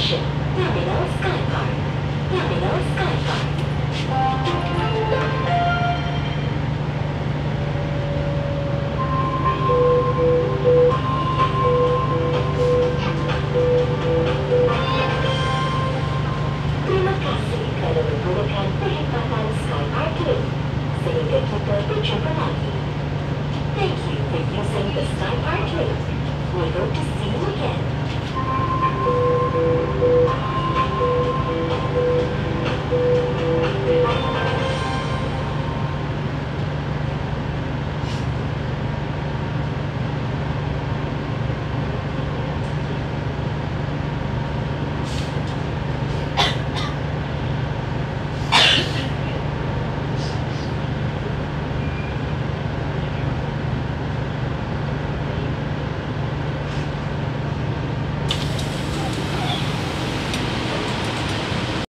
Station, Terminal Sky Park, Terminal Sky Terima kasih kerana menggunakan. Sehingga kita berjumpa lagi. Thank you for using the Skypark Link. We hope to see you again.